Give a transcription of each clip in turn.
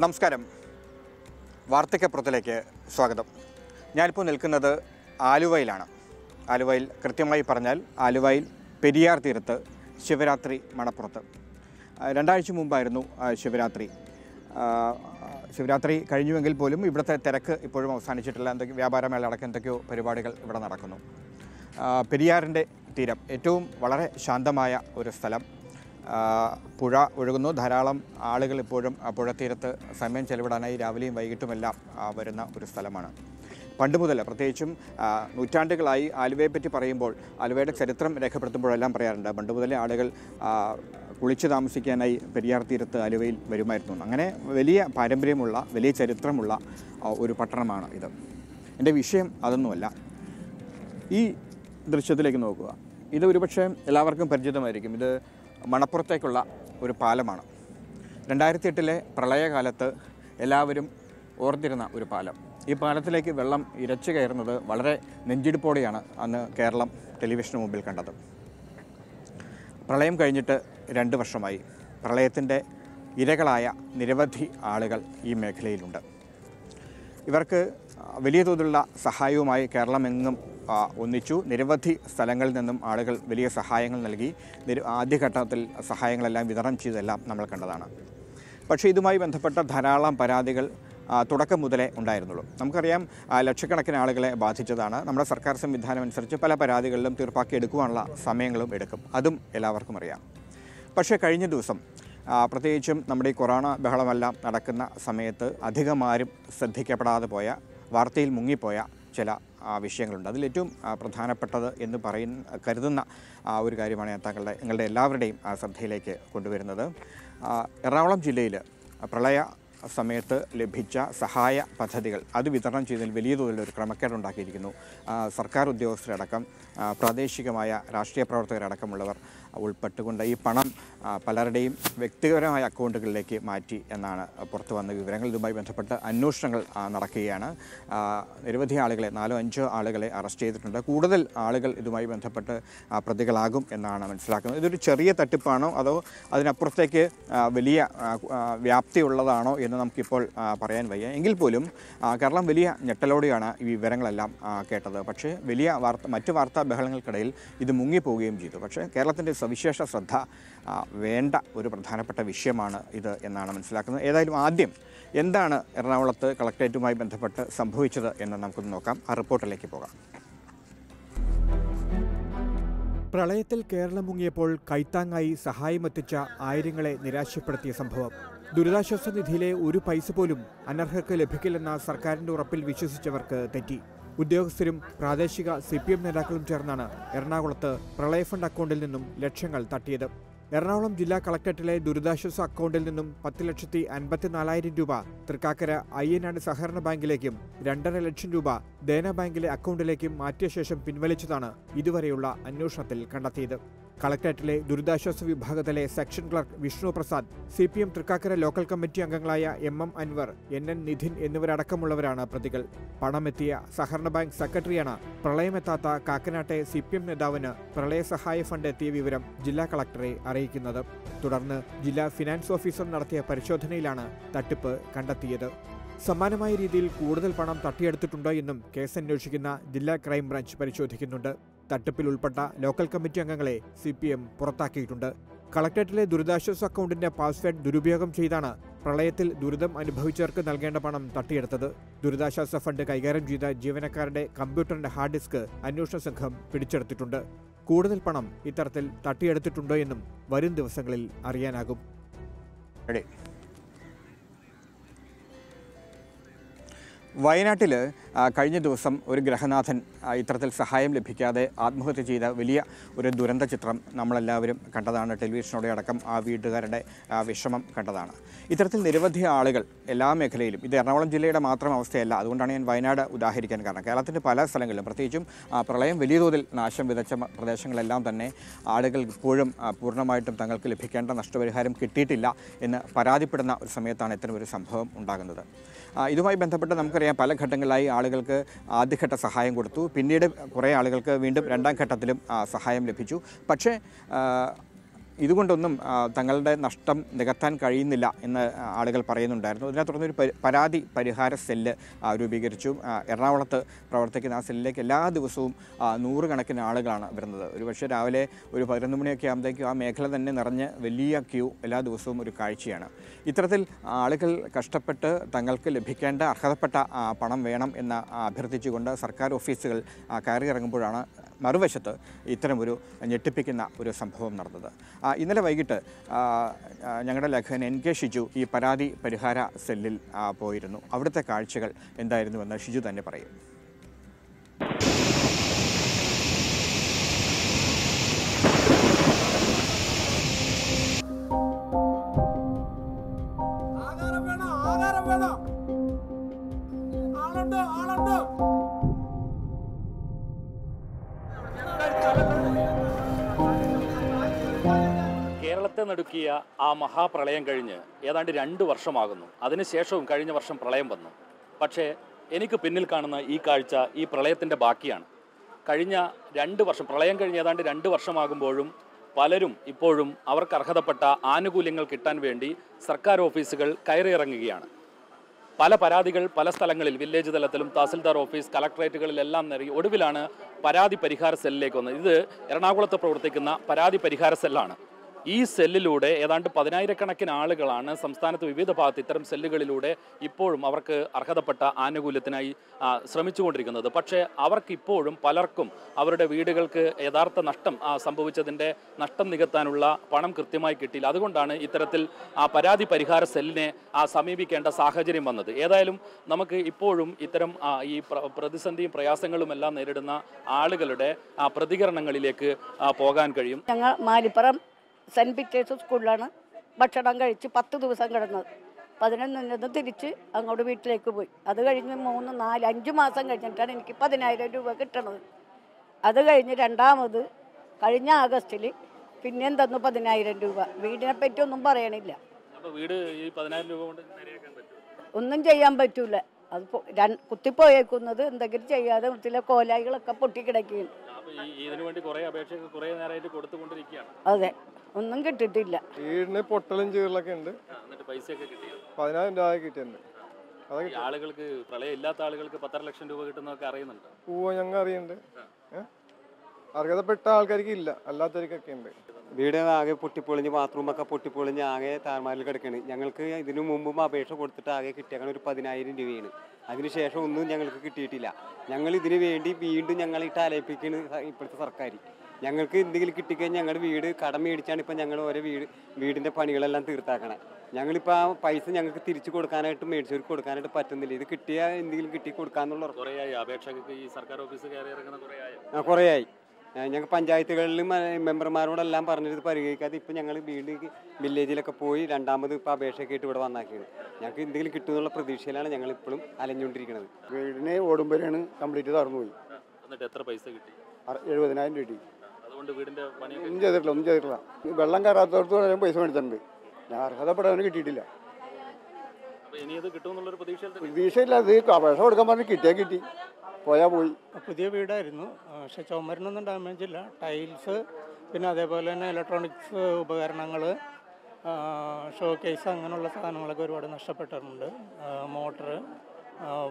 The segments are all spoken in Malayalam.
നമസ്കാരം. വാർത്തയ്ക്കപ്പുറത്തിലേക്ക് സ്വാഗതം. ഞാനിപ്പോൾ നിൽക്കുന്നത് ആലുവയിലാണ്. ആലുവയിൽ കൃത്യമായി പറഞ്ഞാൽ ആലുവയിൽ പെരിയാർ തീരത്ത് ശിവരാത്രി മണപ്പുറത്ത്. രണ്ടാഴ്ച മുമ്പായിരുന്നു ശിവരാത്രി. ശിവരാത്രി കഴിഞ്ഞുവെങ്കിൽ പോലും ഇവിടുത്തെ തിരക്ക് ഇപ്പോഴും അവസാനിച്ചിട്ടില്ല. എന്തൊക്കെ വ്യാപാരമേള അടക്കം എന്തൊക്കെയോ പരിപാടികൾ ഇവിടെ നടക്കുന്നു. പെരിയാറിന്റെ തീരം ഏറ്റവും വളരെ ശാന്തമായ ഒരു സ്ഥലം. പുഴ ഒഴുകുന്നു. ധാരാളം ആളുകൾ ഇപ്പോഴും പുഴത്തീരത്ത് സമയം ചെലവിടാനായി രാവിലെയും വൈകിട്ടുമെല്ലാം വരുന്ന ഒരു സ്ഥലമാണ്. പണ്ട് മുതൽ പ്രത്യേകിച്ചും നൂറ്റാണ്ടുകളായി ആലുവയെ പറ്റി പറയുമ്പോൾ ആലുവയുടെ ചരിത്രം രേഖപ്പെടുത്തുമ്പോഴെല്ലാം പറയാറുണ്ട്. പണ്ട് മുതലേ ആളുകൾ കുളിച്ച് താമസിക്കാനായി പെരിയാർ തീരത്ത് ആലുവയിൽ വരുമായിരുന്നു. അങ്ങനെ വലിയ പാരമ്പര്യമുള്ള വലിയ ചരിത്രമുള്ള ഒരു പട്ടണമാണ് ഇത്. എന്റെ വിഷയം അതൊന്നുമല്ല. ഈ ദൃശ്യത്തിലേക്ക് നോക്കുക. ഇത് ഒരുപക്ഷെ എല്ലാവർക്കും പരിചിതമായിരിക്കും. ഇത് മണപ്പുറത്തേക്കുള്ള ഒരു പാലമാണ്. രണ്ടായിരത്തി എട്ടിലെ പ്രളയകാലത്ത് എല്ലാവരും ഓർത്തിരുന്ന ഒരു പാലം. ഈ പാലത്തിലേക്ക് വെള്ളം ഇരച്ചു കയറുന്നത് വളരെ നെഞ്ചിടിപ്പോടെയാണ് അന്ന് കേരളം ടെലിവിഷന് മുമ്പിൽ കണ്ടത്. പ്രളയം കഴിഞ്ഞിട്ട് രണ്ട് വർഷമായി. പ്രളയത്തിന്റെ ഇരകളായ നിരവധി ആളുകൾ ഈ മേഖലയിലുണ്ട്. ഇവർക്ക് വലിയ തോതിലുള്ള സഹായവുമായി കേരളമെങ്ങും ഒന്നിച്ചു. നിരവധി സ്ഥലങ്ങളിൽ നിന്നും ആളുകൾ വലിയ സഹായങ്ങൾ നൽകി. ആദ്യഘട്ടത്തിൽ സഹായങ്ങളെല്ലാം വിതരണം ചെയ്തെല്ലാം നമ്മൾ കണ്ടതാണ്. പക്ഷേ ഇതുമായി ബന്ധപ്പെട്ട ധാരാളം പരാതികൾ തുടക്കം മുതലേ ഉണ്ടായിരുന്നുള്ളൂ. നമുക്കറിയാം ലക്ഷക്കണക്കിന് ആളുകളെ ബാധിച്ചതാണ്. നമ്മുടെ സർക്കാർ സംവിധാനം അനുസരിച്ച് പല പരാതികളിലും തീർപ്പാക്കി എടുക്കുവാനുള്ള സമയങ്ങളും എടുക്കും. അതും എല്ലാവർക്കും അറിയാം. പക്ഷേ കഴിഞ്ഞ ദിവസം പ്രത്യേകിച്ചും നമ്മുടെ ഈ കൊറോണ ബഹളമെല്ലാം നടക്കുന്ന സമയത്ത് അധികമാരും ശ്രദ്ധിക്കപ്പെടാതെ പോയ വാർത്തയിൽ മുങ്ങിപ്പോയ ചില വിഷയങ്ങളുണ്ട്. അതിൽ ഏറ്റവും പ്രധാനപ്പെട്ടത് എന്ന് പറയുന്ന കരുതുന്ന ഒരു കാര്യമാണ് ഞാൻ താങ്കളുടെ നിങ്ങളുടെ എല്ലാവരുടെയും ശ്രദ്ധയിലേക്ക് കൊണ്ടുവരുന്നത്. എറണാകുളം ജില്ലയിൽ പ്രളയ സമയത്ത് ലഭിച്ച സഹായ പദ്ധതികൾ അത് വിതരണം ചെയ്തതിൽ വലിയ ഒരു ക്രമക്കേടുണ്ടാക്കിയിരിക്കുന്നു സർക്കാർ ഉദ്യോഗസ്ഥരടക്കം പ്രാദേശികമായ രാഷ്ട്രീയ പ്രവർത്തകരടക്കമുള്ളവർ ഉൾപ്പെട്ടുകൊണ്ട് ഈ പണം പലരുടെയും വ്യക്തിപരമായ അക്കൗണ്ടുകളിലേക്ക് മാറ്റി എന്നാണ് പുറത്തു വന്ന വിവരങ്ങൾ. ഇതുമായി ബന്ധപ്പെട്ട് അന്വേഷണങ്ങൾ നടക്കുകയാണ്. നിരവധി ആളുകളെ നാലോ അഞ്ചോ ആളുകളെ അറസ്റ്റ് ചെയ്തിട്ടുണ്ട്. കൂടുതൽ ആളുകൾ ഇതുമായി ബന്ധപ്പെട്ട് പ്രതികളാകും എന്നാണ് മനസ്സിലാക്കുന്നത്. ഇതൊരു ചെറിയ തട്ടിപ്പാണോ അതോ അതിനപ്പുറത്തേക്ക് വലിയ വ്യാപ്തി ഉള്ളതാണോ എന്ന് നമുക്കിപ്പോൾ പറയാൻ വയ്യ. എങ്കിൽ പോലും കേരളം വലിയ ഞെട്ടലോടെയാണ് ഈ വിവരങ്ങളെല്ലാം കേട്ടത്. പക്ഷേ വലിയ വാർത്ത മറ്റ് വാർത്താ ബഹളങ്ങൾക്കിടയിൽ ഇത് മുങ്ങിപ്പോവുകയും ചെയ്തു. പക്ഷേ കേരളത്തിന്റെ സവിശേഷ ശ്രദ്ധ വേണ്ട ഒരു പ്രധാനപ്പെട്ട വിഷയമാണ് ഇത് എന്നാണ് മനസ്സിലാക്കുന്നത്. ഏതായാലും ആദ്യം എന്താണ് എറണാകുളത്ത് കളക്ടറേറ്റുമായി ബന്ധപ്പെട്ട് സംഭവിച്ചത് എന്ന് നമുക്കൊന്ന് നോക്കാം. ആ റിപ്പോർട്ടിലേക്ക് പോകാം. പ്രളയത്തിൽ കേരളം മുങ്ങിയപ്പോൾ കൈത്താങ്ങായി സഹായമെത്തിച്ച ആയിരങ്ങളെ നിരാശപ്പെടുത്തിയ സംഭവം. ദുരിതാശ്വാസ നിധിയിലെ ഒരു പൈസ പോലും അനർഹർക്ക് ലഭിക്കില്ലെന്ന സർക്കാരിന്റെ ഉറപ്പിൽ വിശ്വസിച്ചവർക്ക് തെറ്റി. ഉദ്യോഗസ്ഥരും പ്രാദേശിക സി പി എം നേതാക്കളും ചേർന്നാണ് എറണാകുളത്ത് പ്രളയ ഫണ്ട് അക്കൗണ്ടിൽ നിന്നും ലക്ഷങ്ങൾ തട്ടിയത്. എറണാകുളം ജില്ലാ കളക്ടറേറ്റിലെ ദുരിതാശ്വാസ അക്കൗണ്ടിൽ നിന്നും പത്ത് ലക്ഷത്തി അൻപത്തിനാലായിരം രൂപ തൃക്കാക്കര അയ്യനാട് സഹകരണ ബാങ്കിലേക്കും രണ്ടര ലക്ഷം രൂപ ദേന ബാങ്കിലെ അക്കൗണ്ടിലേക്കും മാറ്റിയ ശേഷം പിൻവലിച്ചതാണ് ഇതുവരെയുള്ള അന്വേഷണത്തിൽ കണ്ടെത്തിയത്. കളക്ടറേറ്റിലെ ദുരിതാശ്വാസ വിഭാഗത്തിലെ section clerk Vishnu Prasad C P M Thrikkakara local committee അംഗങ്ങളായ M M Anvar N N Nidhin എന്നിവരടക്കമുള്ളവരാണ് പ്രതികൾ. പണമെത്തിയ സഹകരണ ബാങ്ക് സെക്രട്ടറിയാണ് പ്രളയമെത്താത്ത കാക്കനാട്ടെ സി പി എം നേതാവിന് പ്രളയ സഹായ ഫണ്ട് എത്തിയ വിവരം ജില്ലാ കളക്ടറെ അറിയിക്കുന്നത്. തുടർന്ന് ജില്ലാ ഫിനാൻസ് ഓഫീസർ നടത്തിയ പരിശോധനയിലാണ് തട്ടിപ്പ് കണ്ടെത്തിയത്. സമാനമായ രീതിയിൽ കൂടുതൽ പണം തട്ടിയെടുത്തിട്ടുണ്ടോ എന്നും കേസ് അന്വേഷിക്കുന്ന ജില്ലാ ക്രൈംബ്രാഞ്ച് പരിശോധിക്കുന്നുണ്ട്. തട്ടിപ്പിൽ ഉൾപ്പെട്ട ലോക്കൽ കമ്മിറ്റി അംഗങ്ങളെ സി പി എം പുറത്താക്കിയിട്ടുണ്ട്. കളക്ടറേറ്റിലെ ദുരിതാശ്വാസ അക്കൗണ്ടിന്റെ പാസ്വേഡ് ദുരുപയോഗം ചെയ്താണ് പ്രളയത്തിൽ ദുരിതം അനുഭവിച്ചവർക്ക് നൽകേണ്ട പണം തട്ടിയെടുത്തത്. ദുരിതാശ്വാസ ഫണ്ട് കൈകാര്യം ചെയ്ത ജീവനക്കാരുടെ കമ്പ്യൂട്ടറിന്റെ ഹാർഡ് ഡിസ്ക് അന്വേഷണ സംഘം പിടിച്ചെടുത്തിട്ടുണ്ട്. കൂടുതൽ പണം ഇത്തരത്തിൽ തട്ടിയെടുത്തിട്ടുണ്ടോ എന്നും വരും ദിവസങ്ങളിൽ അറിയാനാകും. വയനാട്ടിൽ കഴിഞ്ഞ ദിവസം ഒരു ഗ്രഹനാഥൻ ഇത്തരത്തിൽ സഹായം ലഭിക്കാതെ ആത്മഹത്യ ചെയ്ത വലിയ ഒരു ദുരന്ത ചിത്രം നമ്മളെല്ലാവരും കണ്ടതാണ്. ടെലിവിഷനോടെ അടക്കം ആ വീട്ടുകാരുടെ വിഷമം കണ്ടതാണ്. ഇത്തരത്തിൽ നിരവധി ആളുകൾ എല്ലാ മേഖലയിലും ഇത് എറണാകുളം ജില്ലയുടെ മാത്രം അവസ്ഥയല്ല അതുകൊണ്ടാണ് ഞാൻ വയനാട് ഉദാഹരിക്കാൻ കാരണം. കേരളത്തിന്റെ പല സ്ഥലങ്ങളിലും പ്രത്യേകിച്ചും പ്രളയം വലിയ തോതിൽ നാശം വിതച്ച പ്രദേശങ്ങളെല്ലാം തന്നെ ആളുകൾ ഇപ്പോഴും പൂർണമായിട്ടും തങ്ങൾക്ക് ലഭിക്കേണ്ട നഷ്ടപരിഹാരം കിട്ടിയിട്ടില്ല എന്ന് പരാതിപ്പെടുന്ന ഒരു സമയത്താണ് ഇത്തരം ഒരു സംഭവം ഉണ്ടാകുന്നത്. ഇതുമായി ബന്ധപ്പെട്ട് നമുക്കറിയാം പല ഘട്ടങ്ങളിലായി ആളുകൾക്ക് ആദ്യഘട്ട സഹായം കൊടുത്തു. പിന്നീട് കുറേ ആളുകൾക്ക് വീണ്ടും രണ്ടാം ഘട്ടത്തിലും സഹായം ലഭിച്ചു. പക്ഷേ ഇതുകൊണ്ടൊന്നും തങ്ങളുടെ നഷ്ടം നികത്താൻ കഴിയുന്നില്ല എന്ന് ആളുകൾ പറയുന്നുണ്ടായിരുന്നു. അതിനെ തുടർന്ന് ഒരു പരാതി പരിഹാര സെല്ല് രൂപീകരിച്ചു. എറണാകുളത്ത് പ്രവർത്തിക്കുന്ന ആ സെല്ലിലേക്ക് എല്ലാ ദിവസവും നൂറുകണക്കിന് ആളുകളാണ് വരുന്നത്. ഒരു പക്ഷേ രാവിലെ ഒരു പതിനൊന്ന് മണിയൊക്കെ ആകുമ്പോഴേക്കും ആ മേഖല തന്നെ നിറഞ്ഞ് വലിയ ക്യൂ എല്ലാ ദിവസവും ഒരു കാഴ്ചയാണ്. ഇത്തരത്തിൽ ആളുകൾ കഷ്ടപ്പെട്ട് തങ്ങൾക്ക് ലഭിക്കേണ്ട അർഹതപ്പെട്ട പണം വേണം എന്ന് അഭ്യർത്ഥിച്ചുകൊണ്ട് സർക്കാർ ഓഫീസുകൾ കയറി കയറിയിറങ്ങുമ്പോഴാണ് മറുവശത്ത് ഇത്തരമൊരു ഞെട്ടിപ്പിക്കുന്ന ഒരു സംഭവം നടന്നത്. ഇന്നലെ വൈകിട്ട് ഞങ്ങളുടെ ലേഖകൻ എൻ കെ ഷിജു ഈ പരാതി പരിഹാര സെല്ലിൽ പോയിരുന്നു. അവിടുത്തെ കാഴ്ചകൾ എന്തായിരുന്നുവെന്ന് ഷിജു തന്നെ പറയും. കേരളത്തെ ആ മഹാപ്രളയം കഴിഞ്ഞ് ഏതാണ്ട് രണ്ട് വർഷമാകുന്നു. അതിനുശേഷവും കഴിഞ്ഞ വർഷം പ്രളയം വന്നു. പക്ഷേ എനിക്ക് പിന്നിൽ കാണുന്ന ഈ കാഴ്ച ഈ പ്രളയത്തിന്റെ ബാക്കിയാണ്. കഴിഞ്ഞ രണ്ട് വർഷം പ്രളയം കഴിഞ്ഞ് ഏതാണ്ട് രണ്ട് വർഷമാകുമ്പോഴും പലരും ഇപ്പോഴും അവർക്ക് അർഹതപ്പെട്ട ആനുകൂല്യങ്ങൾ കിട്ടാൻ വേണ്ടി സർക്കാർ ഓഫീസുകൾ കയറിയിറങ്ങുകയാണ്. പല പരാതികൾ പല സ്ഥലങ്ങളിൽ വില്ലേജ് തലത്തിലും തഹസിൽദാർ ഓഫീസ് കളക്ടറേറ്റുകളിലെല്ലാം നൽകി ഒടുവിലാണ് പരാതി പരിഹാര സെല്ലിലേക്ക് വന്നത്. ഇത് എറണാകുളത്ത് പ്രവർത്തിക്കുന്ന പരാതി പരിഹാര സെല്ലാണ്. ഈ സെല്ലിലൂടെ ഏതാണ്ട് പതിനായിരക്കണക്കിന് ആളുകളാണ് സംസ്ഥാനത്ത് വിവിധ ഭാഗത്ത് ഇത്തരം സെല്ലുകളിലൂടെ ഇപ്പോഴും അവർക്ക് അർഹതപ്പെട്ട ആനുകൂല്യത്തിനായി ശ്രമിച്ചുകൊണ്ടിരിക്കുന്നത്. പക്ഷേ അവർക്ക് ഇപ്പോഴും പലർക്കും അവരുടെ വീടുകൾക്ക് യഥാർത്ഥ നഷ്ടം സംഭവിച്ചതിന്റെ നഷ്ടം നികത്താനുള്ള പണം കൃത്യമായി കിട്ടിയില്ല. അതുകൊണ്ടാണ് ഇത്തരത്തിൽ ആ പരാതി പരിഹാര സെല്ലിനെ ആ, സമീപിക്കേണ്ട സാഹചര്യം വന്നത്. ഏതായാലും നമുക്ക് ഇപ്പോഴും ഇത്തരം ഈ പ്ര- പ്രതിസന്ധിയും പ്രയാസങ്ങളും എല്ലാം നേരിടുന്ന ആളുകളുടെ പ്രതികരണങ്ങളിലേക്ക് പോകാൻ കഴിയും. ഞങ്ങൾ മാലിപ്പുറം സെന്റ് പീറ്റേഴ്സ് സ്കൂളിലാണ് ഭക്ഷണം കഴിച്ച് പത്ത് ദിവസം കിടന്നത്. പതിനൊന്നിൽ നിന്ന് തിരിച്ച് അങ്ങോട്ട് വീട്ടിലേക്ക് പോയി. അത് കഴിഞ്ഞ് മൂന്ന് നാല് അഞ്ച് മാസം കഴിഞ്ഞിട്ടാണ് എനിക്ക് പതിനായിരം രൂപ കിട്ടണത്. അത് കഴിഞ്ഞ് രണ്ടാമത് കഴിഞ്ഞ ആഗസ്റ്റിൽ പിന്നെയും തന്നു പതിനായിരം രൂപ. വീടിനെ പറ്റി ഒന്നും പറയണില്ല. വീട് ഈ പതിനായിരം രൂപ കൊണ്ട് ഒന്നും ചെയ്യാൻ പറ്റൂല. അത് കുത്തിപ്പോയേക്കുന്നത് എന്തെങ്കിലും ചെയ്യാതെ ചില കോലായികളൊക്കെ പൊട്ടിക്കിടക്കുകയാണ്. അതെ. ഒന്നും കിട്ടിയിട്ടില്ല. വീടിന് പൊട്ടലും ചീറലൊക്കെ ഉണ്ട്. പൈസയൊക്കെ പതിനായിരം രൂപ കിട്ടിയിട്ടുണ്ട്. ആളുകൾക്ക് പ്രളയം ഇല്ലാത്ത ആളുകൾക്ക് പത്തര ലക്ഷം രൂപ കിട്ടുന്നതൊക്കെ അറിയുന്നുണ്ട്? പൂവ ഞങ്ങൾ അറിയുന്നുണ്ട്? അർഹതപ്പെട്ട ആൾക്കാർക്ക് ഇല്ല അല്ലാത്തവർക്കൊക്കെ ഉണ്ട്. വീട് ആകെ പൊട്ടിപ്പൊളിഞ്ഞ് ബാത്റൂമൊക്കെ പൊട്ടിപ്പൊളിഞ്ഞ് ആകെ താർമാരിൽ കിടക്കുകയാണ് ഞങ്ങൾക്ക് ഇതിനു മുമ്പും അപേക്ഷ കൊടുത്തിട്ട് ആകെ കിട്ടിയേക്കണ ഒരു പതിനായിരം രൂപയാണ്. അതിനുശേഷം ഒന്നും ഞങ്ങൾക്ക് കിട്ടിയിട്ടില്ല. ഞങ്ങൾ ഇതിനു വേണ്ടി വീണ്ടും ഞങ്ങൾ ഇട്ട് അലയിപ്പിക്കുകയാണ് ഇപ്പോഴത്തെ സർക്കാർ ഞങ്ങൾക്ക് എന്തെങ്കിലും കിട്ടിക്കഴിഞ്ഞാൽ ഞങ്ങളുടെ വീട് കടം മേടിച്ചാണ് ഇപ്പം ഞങ്ങൾ ഓരോ വീട് വീടിന്റെ പണികളെല്ലാം തീർത്താക്കണേ. ഞങ്ങളിപ്പോൾ ആ പൈസ ഞങ്ങൾക്ക് തിരിച്ചു കൊടുക്കാനായിട്ട് മേടിച്ചവർക്ക് കൊടുക്കാനായിട്ട് പറ്റുന്നില്ല. ഇത് കിട്ടിയാൽ എന്തെങ്കിലും കിട്ടി കൊടുക്കാന്നുള്ള ആ, കുറേയായി. ഞങ്ങൾ പഞ്ചായത്തുകളിലും മെമ്പർമാരോടെല്ലാം പറഞ്ഞിട്ട് പരിഗണിക്കാതെ ഇപ്പം ഞങ്ങൾ വീണ്ടും വില്ലേജിലൊക്കെ പോയി രണ്ടാമത് ഇപ്പോൾ അപേക്ഷയൊക്കെ ആയിട്ട് ഇവിടെ വന്നാക്കിയത്. ഞങ്ങൾക്ക് എന്തെങ്കിലും കിട്ടുമെന്നുള്ള പ്രതീക്ഷയിലാണ് ഞങ്ങൾ ഇപ്പോഴും അലഞ്ഞുകൊണ്ടിരിക്കുന്നത് വീടിനെ ഓടുമ്പോഴാണ് കംപ്ലീറ്റ് തറന്നുപോയി എന്നിട്ട് എത്ര പൈസ കിട്ടി? എഴുപതിനായിരം രൂപ കിട്ടി. അതുകൊണ്ട് വീടിന്റെ പണിയൊക്കെ ഒന്നും ചെയ്തിട്ടില്ല ഒന്നും ചെയ്തിട്ടില്ല. വെള്ളം കയറാത്തടത്ത് വരെ പൈസ മേടിച്ചിട്ടുണ്ട്. ഞാൻ അർഹതപ്പെടാൻ കിട്ടിയിട്ടില്ല. പ്രതീക്ഷയില്ല ഇത് അപേക്ഷ കൊടുക്കാൻ പറഞ്ഞ് കിട്ടിയാൽ കിട്ടി. പോയാൽ പോയി. പുതിയ വീടായിരുന്നു. പക്ഷെ ചുമരിനൊന്നും ഡാമേജ് ഇല്ല ടൈൽസ് പിന്നെ അതേപോലെ തന്നെ ഇലക്ട്രോണിക്സ് ഉപകരണങ്ങൾ ഷോ കേസ് അങ്ങനെയുള്ള സാധനങ്ങളൊക്കെ ഒരുപാട് നഷ്ടപ്പെട്ടിട്ടുണ്ട്. മോട്ടർ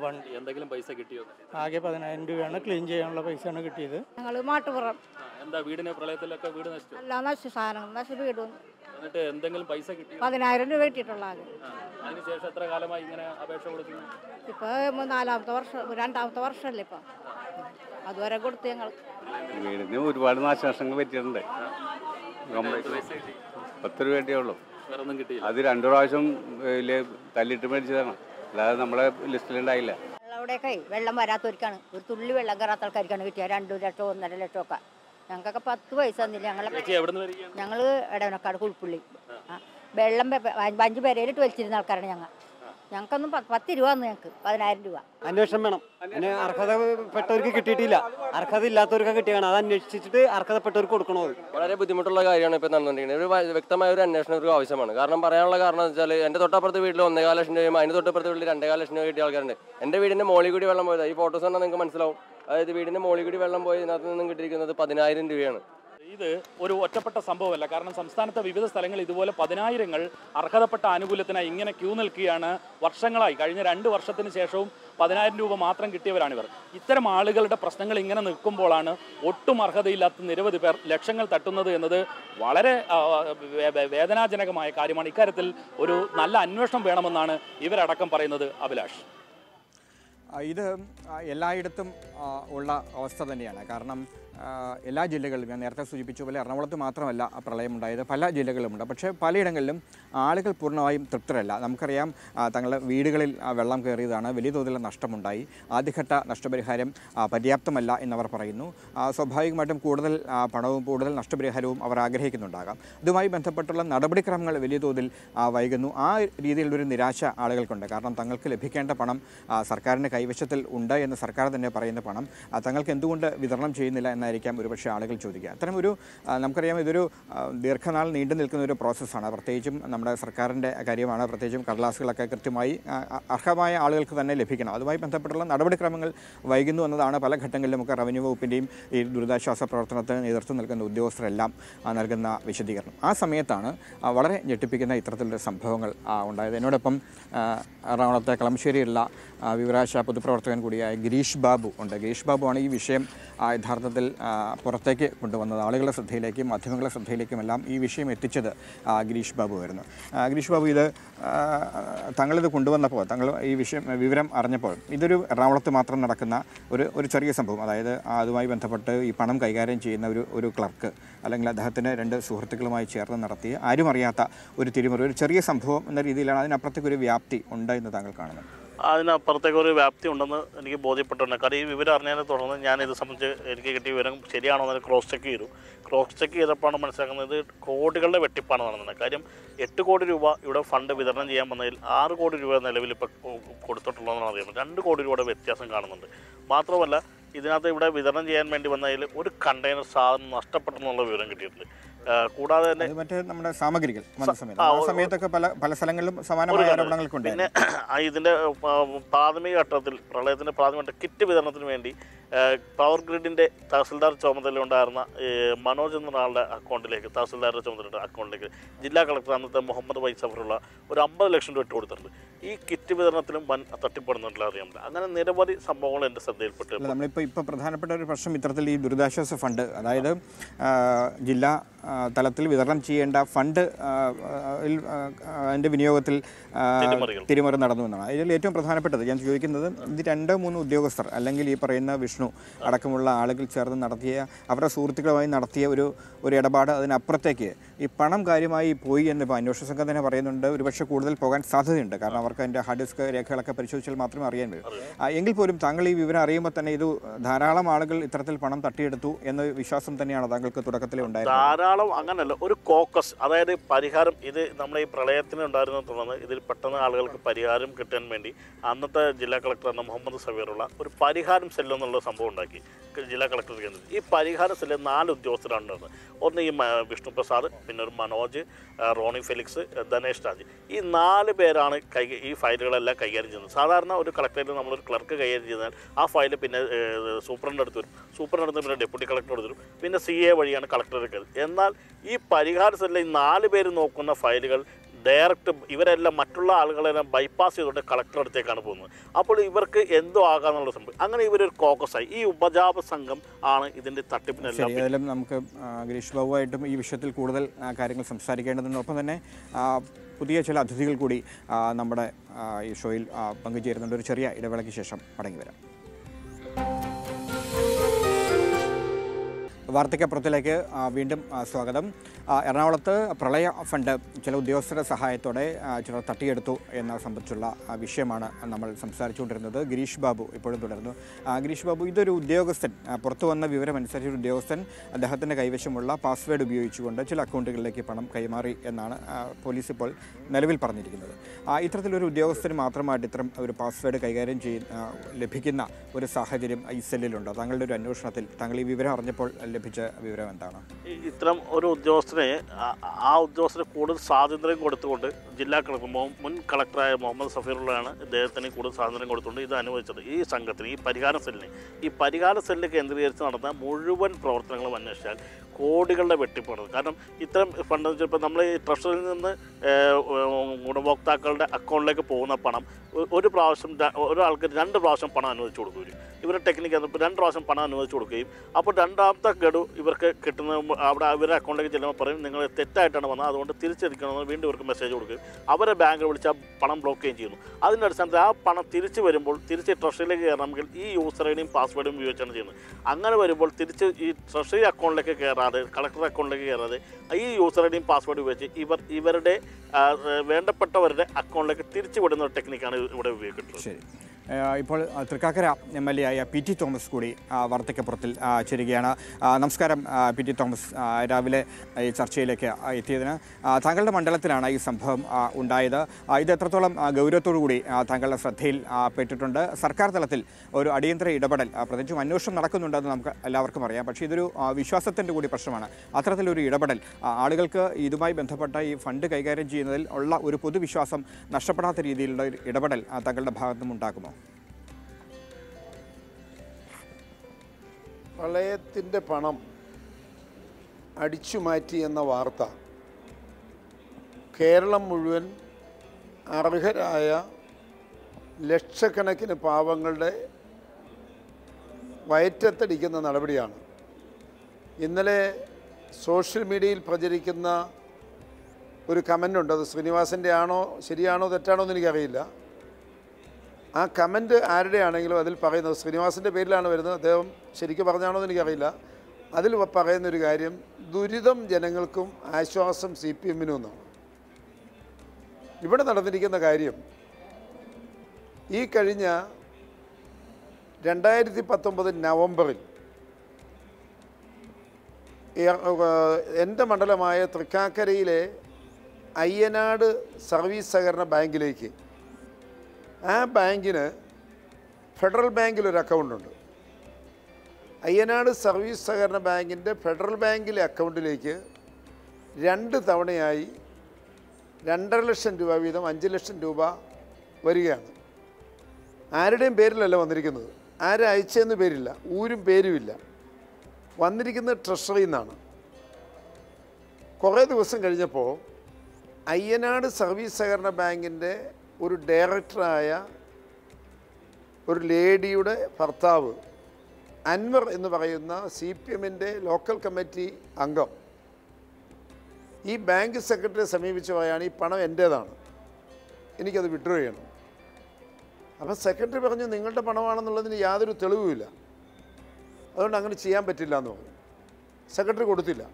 വണ്ടി എന്തെങ്കിലും പൈസ കിട്ടിയോ? ആകെ പതിനായിരം രൂപയാണ് ക്ലീൻ ചെയ്യാനുള്ള പൈസയാണ് കിട്ടിയത്. ഞങ്ങൾ മാട്ടുപുറം. എന്താ വീടിന് പ്രളയത്തിലൊക്കെ വീട് നശിച്ചു? അല്ല നശിച്ചു സാധനങ്ങൾ നശിച്ചു വീട് എന്നിട്ട് എന്തെങ്കിലും പൈസ കിട്ടിയോ? പതിനായിരം രൂപ കിട്ടിയിട്ടുള്ള ആകെ. അതിനുശേഷം എത്ര കാലമായി ഇങ്ങനെ അപേക്ഷ കൊടുക്കുന്നു? ഇപ്പൊ നാലാമത്തെ വർഷം രണ്ടാമത്തെ വർഷമല്ലേ ഇപ്പൊ. അതുവരെ കൊടുത്തു ഞങ്ങൾ വീടിന് ഒരുപാട് നാശനഷ്ടങ്ങൾ പറ്റിയിട്ടുണ്ട്. പത്ത് രൂപ വേണ്ടിയേ ഉള്ളൂ. വേറെ ഒന്നും കിട്ടിയില്ല. അത് രണ്ടു പ്രാവശ്യം തല്ലിട്ട് മേടിച്ചതാണ്. അല്ലാതെ നമ്മളെ ലിസ്റ്റിലുണ്ടായില്ല. അവിടെയൊക്കെ വെള്ളം വരാത്തവർക്കാണ്. ഒരു തുള്ളി വെള്ളം കയറാത്ത ആൾക്കാർക്കാണ് കിട്ടിയത്. രണ്ടു ലക്ഷം ഒന്നര ലക്ഷം ഒക്കെ. ഞങ്ങൾക്കൊക്കെ പത്ത് പൈസ തന്നില്ല. ഞങ്ങളെ ഞങ്ങൾ ഇടവനക്കാട് കുളിപ്പുള്ളി. വെള്ളം അഞ്ച് പേരേലിട്ട് വലിച്ചിരുന്ന ആൾക്കാരാണ് ഞങ്ങൾ. ഞങ്ങൾക്കൊന്നും പത്ത് രൂപ ആണ് ഞങ്ങൾക്ക് പതിനായിരം രൂപ. അന്വേഷണം വേണം. അതിന് അർഹതപ്പെട്ടവർക്ക് കിട്ടിയിട്ടില്ല. അർഹത ഇല്ലാത്തവർക്ക് കിട്ടിയാണ് അത് അന്വേഷിച്ചിട്ട് അർഹതപ്പെട്ടവർക്ക് കൊടുക്കണോ വളരെ ബുദ്ധിമുട്ടുള്ള കാര്യമാണ് ഇപ്പൊ നടന്നുകൊണ്ടിരിക്കുന്നത്. ഒരു വ്യക്തമായ ഒരു അന്വേഷണം ഒരു ആവശ്യമാണ്. കാരണം പറയാനുള്ള കാരണം എന്ന് വെച്ചാൽ എന്റെ തൊട്ടപ്പുറത്തെ വീട്ടിൽ ഒന്നേകാൽ ലക്ഷം രൂപയും അതിന് തൊട്ടപ്പുറത്തെ വീട്ടിൽ രണ്ടേകാല ലക്ഷം രൂപ കിട്ടിയ ആൾക്കാരുണ്ട്. എന്റെ വീടിന്റെ മോളി കൂടി വെള്ളം പോയത്. ഈ ഫോട്ടോസ് കണ്ടാൽ നിങ്ങൾക്ക് മനസ്സിലാവും. അതായത് വീടിന്റെ മോളി കൂടി വെള്ളം പോയി ഇതിനകത്ത് നിന്നും കിട്ടിയിരിക്കുന്നത് പതിനായിരം രൂപയാണ്. ഇത് ഒരു ഒറ്റപ്പെട്ട സംഭവമല്ല. കാരണം സംസ്ഥാനത്തെ വിവിധ സ്ഥലങ്ങളിൽ ഇതുപോലെ പതിനായിരങ്ങൾ അർഹതപ്പെട്ട ആനുകൂല്യത്തിനായി ഇങ്ങനെ ക്യൂ നിൽക്കുകയാണ് വർഷങ്ങളായി. കഴിഞ്ഞ രണ്ട് വർഷത്തിന് ശേഷവും പതിനായിരം രൂപ മാത്രം കിട്ടിയവരാണിവർ. ഇത്തരം ആളുകളുടെ പ്രശ്നങ്ങൾ ഇങ്ങനെ നിൽക്കുമ്പോഴാണ് ഒട്ടും അർഹതയില്ലാത്ത നിരവധി പേർ ലക്ഷങ്ങൾ തട്ടുന്നത് എന്നത് വളരെ വേദനാജനകമായ കാര്യമാണ്. ഇക്കാര്യത്തിൽ ഒരു നല്ല അന്വേഷണം വേണമെന്നാണ് ഇവരടക്കം പറയുന്നത് അഭിലാഷ്. ഇത് എല്ലായിടത്തും ഉള്ള അവസ്ഥ തന്നെയാണ്. കാരണം എല്ലാ ജില്ലകളിലും ഞാൻ നേരത്തെ സൂചിപ്പിച്ച പോലെ എറണാകുളത്ത് മാത്രമല്ല ആ പ്രളയമുണ്ടായത് പല ജില്ലകളിലുമുണ്ട്. പക്ഷേ പലയിടങ്ങളിലും ആളുകൾ പൂർണമായും തൃപ്തരല്ല. നമുക്കറിയാം തങ്ങളുടെ വീടുകളിൽ വെള്ളം കയറിയതാണ്. വലിയ തോതിലുള്ള നഷ്ടമുണ്ടായി. ആദ്യഘട്ട നഷ്ടപരിഹാരം പര്യാപ്തമല്ല എന്നവർ പറയുന്നു. സ്വാഭാവികമായിട്ടും കൂടുതൽ പണവും കൂടുതൽ നഷ്ടപരിഹാരവും അവർ ആഗ്രഹിക്കുന്നുണ്ടാകാം. ഇതുമായി ബന്ധപ്പെട്ടുള്ള നടപടിക്രമങ്ങൾ വലിയ തോതിൽ വൈകുന്നു. ആ രീതിയിലുള്ളൊരു നിരാശ ആളുകൾക്കുണ്ട്. കാരണം തങ്ങൾക്ക് ലഭിക്കേണ്ട പണം സർക്കാരിന്റെ കൈവശത്തിൽ ഉണ്ട് എന്ന് സർക്കാർ തന്നെ പറയുന്ന പണം തങ്ങൾക്ക് എന്തുകൊണ്ട് വിതരണം ചെയ്യുന്നില്ല എന്നായിരിക്കാം ഒരുപക്ഷെ ആളുകൾ ചോദിക്കുക. അത്തരം ഒരു നമുക്കറിയാം ഇതൊരു ദീർഘനാൾ നീണ്ടു നിൽക്കുന്ന ഒരു പ്രോസസ്സാണ്. പ്രത്യേകിച്ചും നമ്മുടെ സർക്കാരിന്റെ കാര്യമാണ്. പ്രത്യേകിച്ചും കടലാസുകളൊക്കെ കൃത്യമായി അർഹമായ ആളുകൾക്ക് തന്നെ ലഭിക്കണം. അതുമായി ബന്ധപ്പെട്ടുള്ള നടപടിക്രമങ്ങൾ വൈകുന്നു എന്നതാണ് പല ഘട്ടങ്ങളിലും ഒക്കെ റവന്യൂ വകുപ്പിന്റെയും ഈ ദുരിതാശ്വാസ പ്രവർത്തനത്തിന് നേതൃത്വം നൽകുന്ന ഉദ്യോഗസ്ഥരെല്ലാം നൽകുന്ന വിശദീകരണം. ആ സമയത്താണ് വളരെ ഞെട്ടിപ്പിക്കുന്ന ഇത്തരത്തിലുള്ള സംഭവങ്ങൾ ഉണ്ടായത്. എന്നോടൊപ്പം എറണാകുളത്തെ കളമശ്ശേരിയുള്ള വിവരാശ പൊതുപ്രവർത്തകൻ കൂടിയായ ഗിരീഷ് ബാബു ഉണ്ട്. ഗിരീഷ് ബാബുവാണ് ഈ വിഷയം യഥാർത്ഥത്തിൽ പുറത്തേക്ക് കൊണ്ടുവന്നത്. ആളുകളുടെ ശ്രദ്ധയിലേക്കും മാധ്യമങ്ങളുടെ ശ്രദ്ധയിലേക്കുമെല്ലാം ഈ വിഷയം എത്തിച്ചത് ഗിരീഷ് ബാബു ആയിരുന്നു. ഗിരീഷ് ബാബു ഇത് തങ്ങളിത് കൊണ്ടുവന്നപ്പോൾ തങ്ങൾ ഈ വിഷയം വിവരം അറിഞ്ഞപ്പോൾ ഇതൊരു എറണാകുളത്ത് മാത്രം നടക്കുന്ന ഒരു ഒരു ചെറിയ സംഭവം. അതായത് അതുമായി ബന്ധപ്പെട്ട് ഈ പണം കൈകാര്യം ചെയ്യുന്ന ഒരു ഒരു ക്ലർക്ക് അല്ലെങ്കിൽ അദ്ദേഹത്തിന്റെ രണ്ട് സുഹൃത്തുക്കളുമായി ചേർന്ന് നടത്തിയ ആരും അറിയാത്ത ഒരു തിരിമറി ഒരു ചെറിയ സംഭവം എന്ന രീതിയിലാണ് അതിനപ്പുറത്തേക്ക് ഒരു വ്യാപ്തി ഉണ്ട് എന്ന് താങ്കൾ കാണുന്നത് അതിനപ്പുറത്തേക്ക് ഒരു വ്യാപ്തി ഉണ്ടെന്ന് എനിക്ക് ബോധ്യപ്പെട്ടിട്ടുണ്ട്. കാരണം ഈ വിവരം അറിഞ്ഞതിനെ തുടർന്ന് ഞാൻ ഇത് സംബന്ധിച്ച് എനിക്ക് കിട്ടിയ വിവരം ശരിയാണോ എന്ന് ക്രോസ് ചെക്ക് ചെയ്തു. ക്രോസ് ചെക്ക് ചെയ്തപ്പോഴാണ് മനസ്സിലാക്കുന്നത് ഇത് കോടികളുടെ വെട്ടിപ്പാണ് നടന്നത്. കാര്യം എട്ട് കോടി രൂപ ഇവിടെ ഫണ്ട് വിതരണം ചെയ്യാൻ വന്നതിൽ ആറ് കോടി രൂപ നിലവിൽ ഇപ്പോൾ കൊടുത്തിട്ടുള്ളതെന്നാണ് അറിയുന്നത്. രണ്ട് കോടി രൂപയുടെ വ്യത്യാസം കാണുന്നുണ്ട്. മാത്രമല്ല ഇതിനകത്ത് ഇവിടെ വിതരണം ചെയ്യാൻ വേണ്ടി വന്നതിൽ ഒരു കണ്ടെയ്നർ സാധനം നഷ്ടപ്പെട്ടെന്നുള്ള വിവരം കിട്ടിയിട്ടുണ്ട്. കൂടാതെ തന്നെ മറ്റേ നമ്മുടെ സാമഗ്രികൾ സമയത്തൊക്കെ പല പല സ്ഥലങ്ങളിലും സമാനമായ ആരോപണങ്ങൾക്കുണ്ട് ആരോപണങ്ങൾക്ക് പിന്നെ ഇതിന്റെ പ്രാഥമിക ഘട്ടത്തിൽ പ്രളയത്തിന്റെ പ്രാഥമിക കിറ്റ് വിതരണത്തിന് വേണ്ടി പവർ ഗ്രിഡിന്റെ തഹസിൽദാർ ചുമതല ഉണ്ടായിരുന്ന മനോജ് എന്ന ആളുടെ അക്കൗണ്ടിലേക്ക് തഹസിൽദാരുടെ ചുമതലയുടെ അക്കൗണ്ടിലേക്ക് ജില്ലാ കളക്ടർ അന്നത്തെ മുഹമ്മദ് വൈ സഫറുള്ള ഒരു അമ്പത് ലക്ഷം രൂപ ഇട്ട് കൊടുത്തിട്ടുണ്ട്. ഈ കിറ്റ് വിതരണത്തിലും വൻ തട്ടിപ്പെടുന്നുണ്ടല്ലോ അറിയാമില്ല അങ്ങനെ നിരവധി സംഭവങ്ങൾ എന്റെ ശ്രദ്ധയിൽപ്പെട്ടു. നമ്മളിപ്പോൾ ഇപ്പോൾ പ്രധാനപ്പെട്ട ഒരു പ്രശ്നം ഇത്തരത്തിൽ ഈ ദുരിതാശ്വാസ ഫണ്ട് അതായത് ജില്ലാ തലത്തിൽ വിതരണം ചെയ്യേണ്ട ഫണ്ട് അതിന്റെ വിനിയോഗത്തിൽ തിരിമറി നടന്നു എന്നാണ്. ഇതിൽ ഏറ്റവും പ്രധാനപ്പെട്ടത് ഞാൻ ചോദിക്കുന്നത് ഇത് രണ്ടോ മൂന്നോ ഉദ്യോഗസ്ഥർ അല്ലെങ്കിൽ ഈ പറയുന്ന വിഷ്ണു അടക്കമുള്ള ആളുകൾ ചേർന്ന് നടത്തിയ അവരുടെ സുഹൃത്തുക്കളുമായി നടത്തിയ ഒരു ഒരു ഇടപാട് അതിനപ്പുറത്തേക്ക് ഈ പണം കാര്യമായി പോയി എന്ന് ഇപ്പോൾ അന്വേഷണ സംഘം തന്നെ പറയുന്നുണ്ട്. ഒരുപക്ഷെ കൂടുതൽ പോകാൻ സാധ്യതയുണ്ട്. കാരണം അവർക്ക് അതിന്റെ ഹാർഡ് ഡിസ്ക് രേഖകളൊക്കെ പരിശോധിച്ചാൽ മാത്രമേ അറിയാൻ വരൂ എങ്കിൽ പോലും താങ്കൾ ഈ വിവരം അറിയുമ്പോൾ തന്നെ ഇത് ധാരാളം ആളുകൾ ഇത്തരത്തിൽ പണം തട്ടിയെടുത്തു എന്ന വിശ്വാസം തന്നെയാണ് താങ്കൾക്ക് തുടക്കത്തിലേ ഉണ്ടായിരുന്നത്. ധാരാളം അങ്ങനല്ല ഒരു കോക്കസ് അതായത് പരിഹാരം ഇത് നമ്മുടെ ഈ പ്രളയത്തിന് ഉണ്ടായിരുന്ന തുടർന്ന് ഇതിൽ പെട്ടെന്ന് ആളുകൾക്ക് പരിഹാരം കിട്ടാൻ വേണ്ടി അന്നത്തെ ജില്ലാ കളക്ടർ എന്ന മുഹമ്മദ് സബീറുള്ള ഒരു പരിഹാരം സെല്ല് എന്നുള്ള സംഭവം ഉണ്ടാക്കി ജില്ലാ കളക്ടർ കേന്ദ്രം ഈ പരിഹാര സെല്ല് നാല് ഉദ്യോഗസ്ഥരാണ് ഒന്ന് ഈ വിഷ്ണു പ്രസാദ് പിന്നെ ഒരു മനോജ് റോണി ഫെലിക്സ് ധനേഷ് രാജ്. ഈ നാല് പേരാണ് കൈ ഈ ഫയലുകളെല്ലാം കൈകാര്യം ചെയ്യുന്നത്. സാധാരണ ഒരു കളക്ടറേറ്റ് നമ്മളൊരു ക്ലർക്ക് കൈകാര്യം ചെയ്താൽ ആ ഫയൽ പിന്നെ സൂപ്രണ്ട് അടുത്ത് വരും. സൂപ്രണ്ട് അടുത്ത് പിന്നെ ഡെപ്യൂട്ടി കളക്ടർ അടുത്ത് വരും. പിന്നെ സി എ വഴിയാണ് കളക്ടർ എടുക്കുന്നത് എന്നാൽ ഈ പരിഹാര സെല്ലിൽ നാല് പേര് നോക്കുന്ന ഫയലുകൾ ഡയറക്റ്റ് ഇവരെല്ലാം മറ്റുള്ള ആളുകളെല്ലാം ബൈപ്പാസ് ചെയ്തുകൊണ്ട് കളക്ടർ അടുത്തേക്കാണ് പോകുന്നത്. അപ്പോൾ ഇവർക്ക് എന്തോ ആകാന്നുള്ള സംഭവം. അങ്ങനെ ഇവരൊരു കോക്കസായി ഈ ഉപജാപ സംഘം ആണ് ഇതിന്റെ തട്ടിപ്പിനെല്ലാം ഏതായാലും നമുക്ക് ഗിരീഷ് ബാബുവായിട്ടും ഈ വിഷയത്തിൽ കൂടുതൽ കാര്യങ്ങൾ സംസാരിക്കേണ്ടതുണ്ട്. ഒപ്പം തന്നെ പുതിയ ചില അതിഥികൾ കൂടി നമ്മുടെ ഈ ഷോയിൽ പങ്കുചേരുന്നുണ്ട്. ഒരു ചെറിയ ഇടവേളയ്ക്ക് ശേഷം മടങ്ങി വരാം. വാർത്തയ്ക്കപ്പുറത്തിലേക്ക് വീണ്ടും സ്വാഗതം. എറണാകുളത്ത് പ്രളയ ഫണ്ട് ചില ഉദ്യോഗസ്ഥരുടെ സഹായത്തോടെ ചിലർ തട്ടിയെടുത്തു എന്ന സംബന്ധിച്ചുള്ള വിഷയമാണ് നമ്മൾ സംസാരിച്ചുകൊണ്ടിരുന്നത്. ഗിരീഷ് ബാബു ഇപ്പോഴും തുടർന്നു ഗിരീഷ് ബാബു ഇതൊരു ഉദ്യോഗസ്ഥൻ പുറത്തു വന്ന വിവരമനുസരിച്ച് ഒരു ഉദ്യോഗസ്ഥൻ അദ്ദേഹത്തിന്റെ കൈവശമുള്ള പാസ്വേഡ് ഉപയോഗിച്ചുകൊണ്ട് ചില അക്കൗണ്ടുകളിലേക്ക് പണം കൈമാറി എന്നാണ് പോലീസ് ഇപ്പോൾ നിലവിൽ പറഞ്ഞിരിക്കുന്നത്. ഇത്തരത്തിലൊരു ഉദ്യോഗസ്ഥന് മാത്രമായിട്ട് ഇത്തരം ഒരു പാസ്വേഡ് കൈകാര്യം ചെയ്യുന്ന ലഭിക്കുന്ന ഒരു സാഹചര്യം ഈ സെല്ലിലുണ്ടോ. താങ്കളുടെ ഒരു അന്വേഷണത്തിൽ താങ്കൾ ഈ വിവരം അറിഞ്ഞപ്പോൾ ലഭിച്ച വിവരം എന്താണ്? ഇത്തരം ഒരു ഉദ്യോഗസ്ഥനെ ആ- ഉദ്യോഗസ്ഥന് കൂടുതൽ സ്വാതന്ത്ര്യം കൊടുത്തുകൊണ്ട് ജില്ലാ കളക്ടർ മുൻ കളക്ടറായ മുഹമ്മദ് സഫീറുള്ളയാണ് ഇദ്ദേഹത്തിന് കൂടുതൽ സ്വാതന്ത്ര്യം കൊടുത്തുകൊണ്ട് ഇത് അനുവദിച്ചത്. ഈ സംഘത്തിന് ഈ പരിഹാര സെല്ലിന് ഈ പരിഹാര സെല്ല് കേന്ദ്രീകരിച്ച് നടന്ന മുഴുവൻ പ്രവർത്തനങ്ങളും അന്വേഷിച്ചാൽ കോടികളുടെ വെട്ടിപ്പാണ്. കാരണം ഇത്തരം ഫണ്ട് ചിലപ്പോൾ നമ്മൾ ട്രഷറിൽ നിന്ന് ഗുണഭോക്താക്കളുടെ അക്കൗണ്ടിലേക്ക് പോകുന്ന പണം ഒരു പ്രാവശ്യം ഒരാൾക്ക് രണ്ട് പ്രാവശ്യം പണം അനുവദിച്ചു കൊടുക്കും ഇവർ ഇവരുടെ ടെക്നിക്ക് ഇപ്പോൾ രണ്ട് പ്രാവശ്യം പണം അനുവദിച്ചു കൊടുക്കുകയും അപ്പോൾ രണ്ടാമത്തെ ഗഡു ഇവർക്ക് കിട്ടുന്ന അവിടെ അവരുടെ അക്കൗണ്ടിലേക്ക് ചെല്ലുമ്പോൾ പറയും നിങ്ങൾ തെറ്റായിട്ടാണ് വന്നത്. അതുകൊണ്ട് തിരിച്ചെടുക്കണമെന്ന് വീണ്ടും ഇവർക്ക് മെസ്സേജ് കൊടുക്കുകയും അവരെ ബാങ്കിൽ വിളിച്ച് ആ പണം ബ്ലോക്ക് ചെയ്യുകയും ചെയ്യുന്നു. അതിന്റെ അടിസ്ഥാനത്തിൽ ആ പണം തിരിച്ച് വരുമ്പോൾ തിരിച്ച് ട്രഷറിയിലേക്ക് കയറണമെങ്കിൽ ഈ യൂസർ ഐഡിയും പാസ്വേഡും ഉപയോഗിച്ചാണ് ചെയ്യുന്നത്. അങ്ങനെ വരുമ്പോൾ തിരിച്ച് ഈ ട്രഷറി അക്കൗണ്ടിലേക്ക് കയറാതെ കളക്ടർ അക്കൗണ്ടിലേക്ക് കയറാതെ ഈ യൂസർ ഐഡിയും പാസ്വേഡും ഉപയോഗിച്ച് ഇവർ ഇവരുടെ വേണ്ടപ്പെട്ടവരുടെ അക്കൗണ്ടിലേക്ക് തിരിച്ചു വിടുന്ന ടെക്നിക്കാണ് ഇവിടെ ഉപയോഗിക്കുന്നത്. ഇപ്പോൾ തൃക്കാക്കര എം എൽ എ ആയ പി ടി തോമസ് കൂടി വാർത്തയ്ക്കപ്പുറത്തിൽ ചേരുകയാണ്. നമസ്കാരം പി ടി തോമസ്. രാവിലെ ഈ ചർച്ചയിലേക്ക് എത്തിയതിന് താങ്കളുടെ മണ്ഡലത്തിലാണ് ഈ സംഭവം ഉണ്ടായത്. ഇത് എത്രത്തോളം ഗൗരവത്തോടു കൂടി താങ്കളുടെ ശ്രദ്ധയിൽ പെട്ടിട്ടുണ്ട്. സർക്കാർ തലത്തിൽ ഒരു അടിയന്തര ഇടപെടൽ പ്രത്യേകിച്ചും അന്വേഷണം നടക്കുന്നുണ്ടെന്ന് നമുക്ക് എല്ലാവർക്കും അറിയാം. പക്ഷേ ഇതൊരു വിശ്വാസത്തിന്റെ കൂടി പ്രശ്നമാണ്. അത്തരത്തിലൊരു ഇടപെടൽ ആളുകൾക്ക് ഇതുമായി ബന്ധപ്പെട്ട ഈ ഫണ്ട് കൈകാര്യം ചെയ്യുന്നതിൽ ഉള്ള ഒരു പൊതുവിശ്വാസം നഷ്ടപ്പെടാത്ത രീതിയിലുള്ള ഇടപെടൽ താങ്കളുടെ ഭാഗത്തുനിന്നും ഉണ്ടാകുമോ പ്രളയത്തിന്റെ പണം അടിച്ചു മാറ്റി എന്ന വാർത്ത കേരളം മുഴുവൻ അർഹരായ ലക്ഷക്കണക്കിന് പാവങ്ങളുടെ വയറ്റത്തടിക്കുന്ന നടപടിയാണ്. ഇന്നലെ സോഷ്യൽ മീഡിയയിൽ പ്രചരിക്കുന്ന ഒരു കമന്റ് ഉണ്ട് അത് ശ്രീനിവാസന്റെ ആണോ ശരിയാണോ തെറ്റാണോ എന്ന് എനിക്കറിയില്ല. ആ കമന്റ് ആരുടെ ആണെങ്കിലും അതിൽ പറയുന്നത് ശ്രീനിവാസിന്റെ പേരിലാണ് വരുന്നത്. അദ്ദേഹം ശരിക്കും പറഞ്ഞാണോ എന്ന് എനിക്കറിയില്ല. അതിൽ പറയുന്നൊരു കാര്യം ദുരിതം ജനങ്ങൾക്കും ആശ്വാസം സി പി എമ്മിനും എന്നാണ് ഇവിടെ നടന്നിരിക്കുന്ന കാര്യം ഈ കഴിഞ്ഞ രണ്ടായിരത്തി പത്തൊമ്പത് നവംബറിൽ എന്റെ മണ്ഡലമായ തൃക്കാക്കരയിലെ അയ്യനാട് സർവീസ് സഹകരണ ബാങ്കിലേക്ക് ആ ബാങ്കിന് ഫെഡറൽ ബാങ്കിൽ ഒരു അക്കൗണ്ട് ഉണ്ട് അയ്യനാട് സർവീസ് സഹകരണ ബാങ്കിന്റെ ഫെഡറൽ ബാങ്കിലെ അക്കൗണ്ടിലേക്ക് രണ്ട് തവണയായി രണ്ടര ലക്ഷം രൂപ വീതം അഞ്ച് ലക്ഷം രൂപ വരികയാണ്. ആരുടെയും പേരിലല്ല വന്നിരിക്കുന്നത്. ആരും അയച്ചതെന്ന് പേരില്ല. ഊരും പേരുമില്ല. വന്നിരിക്കുന്നത് ട്രഷറിയിൽ നിന്നാണ്. കുറേ ദിവസം കഴിഞ്ഞപ്പോൾ അയ്യനാട് സർവീസ് സഹകരണ ബാങ്കിന്റെ ഒരു ഡയറക്ടറായ ഒരു ലേഡിയുടെ ഭർത്താവ് അൻവർ എന്ന് പറയുന്ന സി പി എമ്മിന്റെ ലോക്കൽ കമ്മിറ്റി അംഗം. ഈ ബാങ്ക് സെക്രട്ടറിയെ സമീപിച്ച് പറയാണ് ഈ പണം എന്റേതാണ്. എനിക്കത് വിഡ്രോ ചെയ്യണം. അപ്പം സെക്രട്ടറി പറഞ്ഞു നിങ്ങളുടെ പണമാണെന്നുള്ളതിന് യാതൊരു തെളിവുമില്ല. അതുകൊണ്ട് അങ്ങനെ ചെയ്യാൻ പറ്റില്ല എന്ന് പറഞ്ഞു. സെക്രട്ടറി കൊടുത്തില്ല.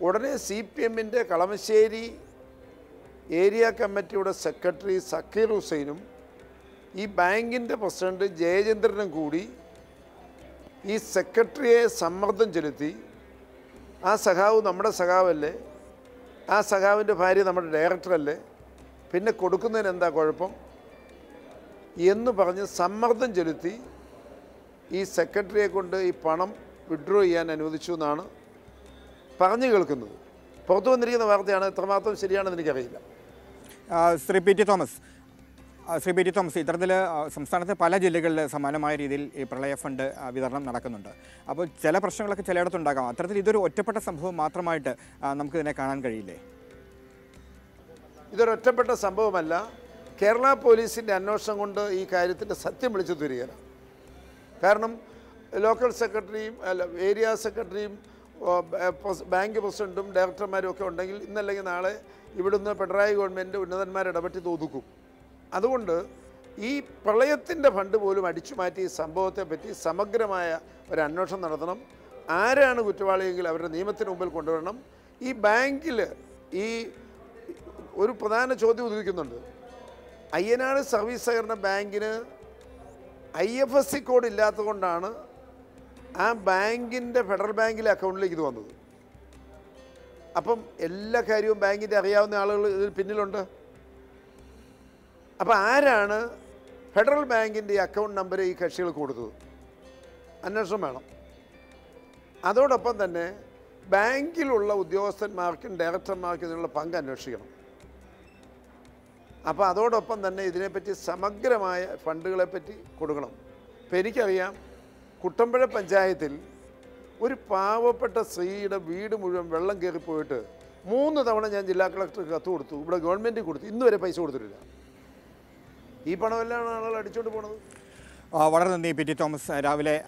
ഉടനെ സി പി എമ്മിന്റെ കളമശ്ശേരി ഏരിയ കമ്മിറ്റിയുടെ സെക്രട്ടറി സക്കീർ ഹുസൈനും ഈ ബാങ്കിന്റെ പ്രസിഡന്റ് ജയചന്ദ്രനും കൂടി ഈ സെക്രട്ടറിയെ സമ്മർദ്ദം ചെലുത്തി ആ സഖാവ് നമ്മുടെ സഖാവല്ലേ ആ സഖാവിന്റെ ഭാര്യ നമ്മുടെ ഡയറക്ടറല്ലേ പിന്നെ കൊടുക്കുന്നതിന് എന്താ കുഴപ്പം എന്ന് പറഞ്ഞ് സമ്മർദ്ദം ചെലുത്തി ഈ സെക്രട്ടറിയെ കൊണ്ട് ഈ പണം വിഡ്രോ ചെയ്യാൻ അനുവദിച്ചു എന്നാണ് പറഞ്ഞു കേൾക്കുന്നത്. പുറത്തു വന്നിരിക്കുന്ന വാർത്തയാണ് എത്രമാത്രം ശരിയാണെന്ന് എനിക്കറിയില്ല. Shri P T Thomas. Shri P T Thomas ഇത്തരത്തിൽ സംസ്ഥാനത്തെ പല ജില്ലകളിൽ സമാനമായ രീതിയിൽ ഈ പ്രളയ ഫണ്ട് വിതരണം നടക്കുന്നുണ്ട്. അപ്പോൾ ചില പ്രശ്നങ്ങളൊക്കെ ചിലയിടത്തുണ്ടാകാം അത്തരത്തിൽ ഇതൊരു ഒറ്റപ്പെട്ട സംഭവം മാത്രമായിട്ട് നമുക്ക് നമുക്കിതിനെ കാണാൻ കഴിയില്ലേ? ഇതൊരു ഒറ്റപ്പെട്ട സംഭവമല്ല. കേരള പോലീസിന്റെ അന്വേഷണം കൊണ്ട് ഈ കാര്യത്തിന്റെ സത്യം വിളിച്ചു തരികയാണ്. കാരണം ലോക്കൽ സെക്രട്ടറിയും അല്ല ഏരിയ സെക്രട്ടറിയും ബാങ്ക് പ്രസിഡന്റും ഡയറക്ടർമാരും ഒക്കെ ഉണ്ടെങ്കിൽ ഇന്നല്ലെങ്കിൽ നാളെ ഇവിടുന്ന് പിണറായി ഗവൺമെന്റ് ഉന്നതന്മാർ ഇടപെട്ട് തോതുക്കും അതുകൊണ്ട് ഈ പ്രളയത്തിന്റെ ഫണ്ട് പോലും അടിച്ചു മാറ്റി സംഭവത്തെ പറ്റി സമഗ്രമായ ഒരു അന്വേഷണം നടത്തണം. ആരാണ് കുറ്റവാളിയെങ്കിൽ അവരുടെ നിയമത്തിന് മുമ്പിൽ കൊണ്ടുവരണം. ഈ ബാങ്കിൽ ഈ ഒരു പ്രധാന ചോദ്യം ഉദിക്കുന്നുണ്ട്. അയ്യനാട് സർവീസ് സഹകരണ ബാങ്കിന് I F S C code ഇല്ലാത്തതുകൊണ്ടാണ് ആ ബാങ്കിന്റെ ഫെഡറൽ ബാങ്കിലെ അക്കൗണ്ടിലേക്ക് ഇത് വന്നത്. അപ്പം എല്ലാ കാര്യവും ബാങ്കിന്റെ അറിയാവുന്ന ആളുകൾ ഇതിൽ പിന്നിലുണ്ട്. അപ്പോൾ ആരാണ് ഫെഡറൽ ബാങ്കിന്റെ അക്കൗണ്ട് നമ്പർ ഈ കക്ഷികൾ കൊടുത്തത് അന്വേഷണം വേണം. അതോടൊപ്പം തന്നെ ബാങ്കിലുള്ള ഉദ്യോഗസ്ഥന്മാർക്കും ഡയറക്ടർമാർക്കും ഇതിനുള്ള പങ്ക് അന്വേഷിക്കണം. അപ്പോൾ അതോടൊപ്പം തന്നെ ഇതിനെപ്പറ്റി സമഗ്രമായ ഫണ്ടുകളെപ്പറ്റി കൊടുക്കണം. ഇപ്പം എനിക്കറിയാം കുട്ടമ്പഴ പഞ്ചായത്തിൽ ഒരു പാവപ്പെട്ട സ്ത്രീയുടെ വീട് മുഴുവൻ വെള്ളം കയറിപ്പോയിട്ട് മൂന്ന് തവണ ഞാൻ ജില്ലാ കളക്ടർക്ക് കത്ത് കൊടുത്തു. ഇവിടെ ഗവൺമെന്റ് കൊടുത്തു. ഇന്ന് വരെ പൈസ കൊടുത്തിട്ടില്ല. ഈ പണമെല്ലാം ആളുകൾ അടിച്ചോണ്ട് പോണത്. വളരെ നന്ദി പി ടി തോമസ്. രാവിലെ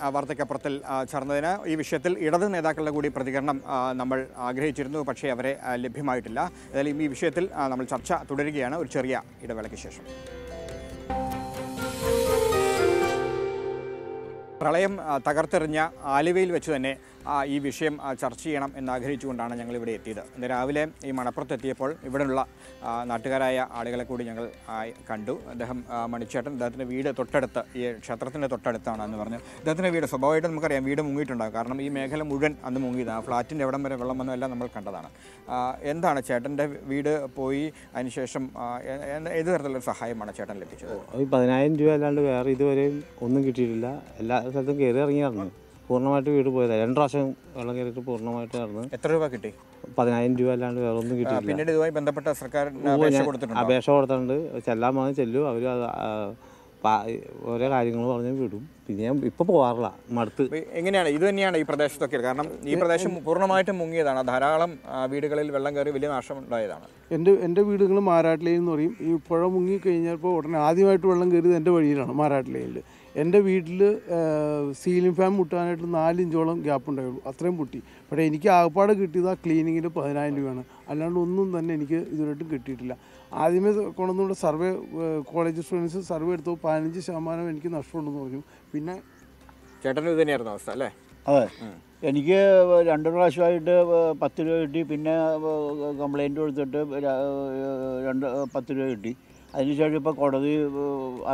ആ, ചേർന്നതിന്. ഈ വിഷയത്തിൽ ഇടത് നേതാക്കളുടെ കൂടി പ്രതികരണം നമ്മൾ ആഗ്രഹിച്ചിരുന്നു പക്ഷേ അവരെ ലഭ്യമായിട്ടില്ല. ഏതായാലും ഈ വിഷയത്തിൽ നമ്മൾ ചർച്ച തുടരുകയാണ്. ഒരു ചെറിയ ഇടവേളയ്ക്ക് ശേഷം. പ്രളയം തകർത്തെറിഞ്ഞ ആലുവയിൽ വെച്ച് തന്നെ ഈ വിഷയം ചർച്ച ചെയ്യണം എന്നാഗ്രഹിച്ചുകൊണ്ടാണ് ഞങ്ങൾ ഇവിടെ എത്തിയത്. ഇന്ന് രാവിലെ ഈ മണപ്പുറത്ത് എത്തിയപ്പോൾ ഇവിടെയുള്ള നാട്ടുകാരായ ആളുകളെ കൂടി ഞങ്ങൾ കണ്ടു. അദ്ദേഹം മണിച്ചേട്ടൻ അദ്ദേഹത്തിന്റെ വീട് തൊട്ടടുത്ത് ഈ ക്ഷേത്രത്തിന്റെ തൊട്ടടുത്താണ് എന്ന് പറഞ്ഞു. അദ്ദേഹത്തിന്റെ വീട് സ്വാഭാവികമായിട്ടും നമുക്കറിയാം വീട് മുങ്ങിയിട്ടുണ്ടാകും. കാരണം ഈ മേഖല മുഴുവൻ അന്ന് മുങ്ങിയത്. ആ ഫ്ലാറ്റിന്റെ എവിടം വരെ വെള്ളം വന്നതെല്ലാം നമ്മൾ കണ്ടതാണ്. എന്താണ് ചേട്ടന്റെ വീട് പോയി അതിനുശേഷം ഏത് തരത്തിലുള്ള സഹായമാണ് ചേട്ടൻ ലഭിച്ചത് പതിനായിരം രൂപ അല്ലാണ്ട് വേറെ ഇതുവരെയും ഒന്നും കിട്ടിയിട്ടില്ല. എല്ലാ സ്ഥലത്തും കയറി ഇറങ്ങിയായിരുന്നു. പൂർണമായിട്ട് വീട് പോയതാണ് രണ്ട് പ്രാവശ്യം വെള്ളം കയറിയിട്ട് പൂർണമായിട്ട് നടന്നു എത്ര രൂപ കിട്ടി? പതിനായിരം രൂപ അല്ലാണ്ട് വേറെ ഒന്നും കിട്ടി കിട്ടിയില്ല പിന്നീട് ഇതുമായി ബന്ധപ്പെട്ട സർക്കാർ അപേക്ഷ കൊടുത്തിട്ടുണ്ട്? ചെല്ലാൻ പറഞ്ഞ് ചെല്ലും. അവർ ഓരോ കാര്യങ്ങൾ പറഞ്ഞ് വിടും. പിന്നെ ഞാൻ ഇപ്പൊ പോകാറില്ല മടുത്ത്. എങ്ങനെയാണ്? ഇത് തന്നെയാണ് ഈ പ്രദേശത്തൊക്കെ. കാരണം ഈ പ്രദേശം പൂർണമായിട്ടും മുങ്ങിയതാണ്. ധാരാളം വീടുകളിൽ വെള്ളം കയറി വലിയ നാശം ഉണ്ടായതാണ് എന്റെ എന്റെ വീടുകൾ മാരാട്ടിലയിൽ എന്ന് പറയും. ഈ പുഴ മുങ്ങി കഴിഞ്ഞപ്പോൾ ഉടനെ ആദ്യമായിട്ട് വെള്ളം കയറിയത് എന്റെ വഴിയിലാണ് മാരാട്ടിലയിൽ എന്റെ വീട്ടിൽ സീലിംഗ് ഫാൻ മുട്ടാനായിട്ട് നാലിഞ്ചോളം ഗ്യാപ്പ് ഉണ്ടായുള്ളൂ അത്രയും പൊട്ടി. പക്ഷേ എനിക്ക് ആകപ്പാട് കിട്ടിയത് ആ ക്ലീനിങ്ങിന് പതിനായിരം രൂപയാണ്. അല്ലാണ്ട് ഒന്നും തന്നെ എനിക്ക് ഇതുവരെയായിട്ടും കിട്ടിയിട്ടില്ല. ആദ്യമേ കൊണ്ടുവന്നുകൊണ്ട് സർവേ കോളേജ് സ്റ്റുഡൻസ് സർവേ എടുത്തു. പതിനഞ്ച് ശതമാനം എനിക്ക് നഷ്ടമുണ്ടെന്ന് പറഞ്ഞു. പിന്നെ ചേട്ടനും ഇത് തന്നെയായിരുന്നു അവസ്ഥ അല്ലേ? അതെ. എനിക്ക് രണ്ട് പ്രാവശ്യമായിട്ട് പത്ത് രൂപ കിട്ടി. പിന്നെ കംപ്ലൈന്റ് കൊടുത്തിട്ട് രണ്ട് പത്ത് രൂപ കിട്ടി. അതിനുശേഷം ഇപ്പോൾ കോടതി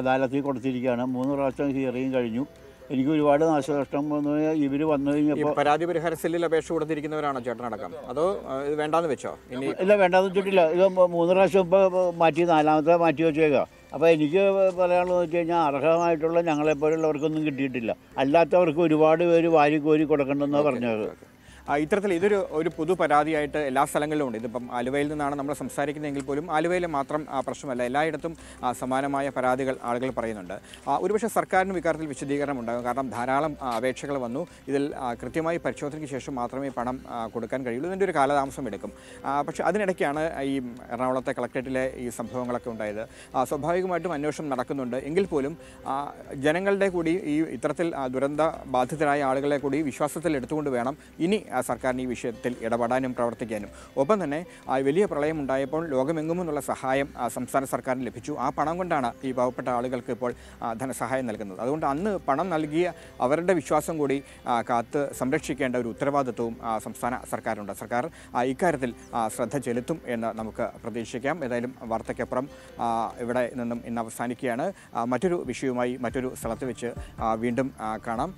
അദാലത്തിൽ കൊടുത്തിരിക്കുകയാണ്. മൂന്ന് പ്രാവശ്യം ഹിയറിങ് കഴിഞ്ഞു. എനിക്ക് ഒരുപാട് നാശനഷ്ടം വന്നു ഇവർ വന്നു കഴിഞ്ഞപ്പോൾ പരാതി പരിഹാര സെല്ലിൽ അപേക്ഷ കൊടുത്തിരിക്കുന്നവരാണോ ചേട്ടനടക്കം അതോ ഇത് വേണ്ടാന്ന് വെച്ചോ? ഇല്ല വേണ്ടാന്ന് വെച്ചിട്ടില്ല. ഇത് മൂന്ന് പ്രാവശ്യം ഇപ്പോൾ മാറ്റി നാലാമത്തെ മാറ്റി വെച്ചേക്കാം. അപ്പോൾ എനിക്ക് പറയാനുള്ളത് വെച്ച് കഴിഞ്ഞാൽ അർഹമായിട്ടുള്ള ഞങ്ങളെപ്പോലുള്ളവർക്കൊന്നും കിട്ടിയിട്ടില്ല. അല്ലാത്തവർക്ക് ഒരുപാട് പേര് വാരി കോരി കൊടുക്കണമെന്നാണ് പറഞ്ഞത്. ഇത്തരത്തിൽ ഇതൊരു ഒരു പൊതു പരാതിയായിട്ട് എല്ലാ സ്ഥലങ്ങളിലും ഉണ്ട്. ഇതിപ്പം ആലുവയിൽ നിന്നാണ് നമ്മൾ സംസാരിക്കുന്നതെങ്കിൽ പോലും ആലുവയിൽ മാത്രം പ്രശ്നമല്ല. എല്ലായിടത്തും സമാനമായ പരാതികൾ ആളുകൾ പറയുന്നുണ്ട്. ഒരുപക്ഷെ സർക്കാരിനും ഇക്കാര്യത്തിൽ വിശദീകരണം ഉണ്ടാകും. കാരണം ധാരാളം അപേക്ഷകൾ വന്നു. ഇതിൽ കൃത്യമായി പരിശോധനയ്ക്ക് ശേഷം മാത്രമേ പണം കൊടുക്കാൻ കഴിയുള്ളൂ. ഇതിന്റെ ഒരു കാലതാമസം എടുക്കും. പക്ഷേ അതിനിടയ്ക്കാണ് ഈ എറണാകുളത്തെ കളക്ട്രേറ്റിലെ ഈ സംഭവങ്ങളൊക്കെ ഉണ്ടായത്. സ്വാഭാവികമായിട്ടും അന്വേഷണം നടക്കുന്നുണ്ട്. എങ്കിൽ പോലും ജനങ്ങളുടെ കൂടി ഈ ഇത്തരത്തിൽ ദുരന്ത ബാധിതരായ ആളുകളെ കൂടി വിശ്വാസത്തിൽ എടുത്തുകൊണ്ട് വേണം. ഇനി സർക്കാരിന് ഈ വിഷയത്തിൽ ഇടപെടാനും പ്രവർത്തിക്കാനും. ഒപ്പം തന്നെ വലിയ പ്രളയം ഉണ്ടായപ്പോൾ ലോകമെങ്ങും നിന്നുള്ള സഹായം സംസ്ഥാന സർക്കാരിന് ലഭിച്ചു. ആ പണം കൊണ്ടാണ് ഈ പാവപ്പെട്ട ആളുകൾക്ക് ഇപ്പോൾ ധനസഹായം നൽകുന്നത്. അതുകൊണ്ട് അന്ന് പണം നൽകിയ അവരുടെ വിശ്വാസം കൂടി കാത്ത് സംരക്ഷിക്കേണ്ട ഒരു ഉത്തരവാദിത്വവും സംസ്ഥാന സർക്കാരുണ്ട്. സർക്കാർ ഇക്കാര്യത്തിൽ ശ്രദ്ധ ചെലുത്തും എന്ന് നമുക്ക് പ്രതീക്ഷിക്കാം. ഏതായാലും വാർത്തയ്ക്കപ്പുറം ഇവിടെ നിന്നും ഇന്ന് അവസാനിക്കുകയാണ്. മറ്റൊരു വിഷയവുമായി മറ്റൊരു സ്ഥലത്ത് വെച്ച് വീണ്ടും കാണാം.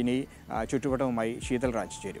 ഇനി ചുറ്റുവട്ടവുമായി ശീതൽ രാജ് ചേരും.